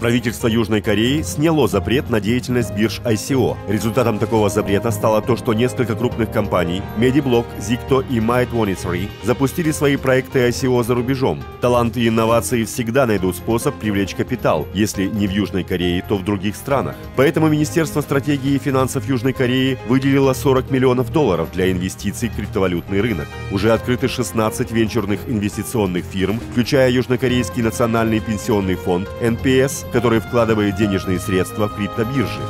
Правительство Южной Кореи сняло запрет на деятельность бирж ICO. Результатом такого запрета стало то, что несколько крупных компаний Mediblock, Zicto и Might Monetary запустили свои проекты ICO за рубежом. Таланты и инновации всегда найдут способ привлечь капитал, если не в Южной Корее, то в других странах. Поэтому Министерство стратегии и финансов Южной Кореи выделило 40 миллионов долларов для инвестиций в криптовалютный рынок. Уже открыты 16 венчурных инвестиционных фирм, включая Южнокорейский национальный пенсионный фонд NPS, который вкладывает денежные средства в криптобиржи.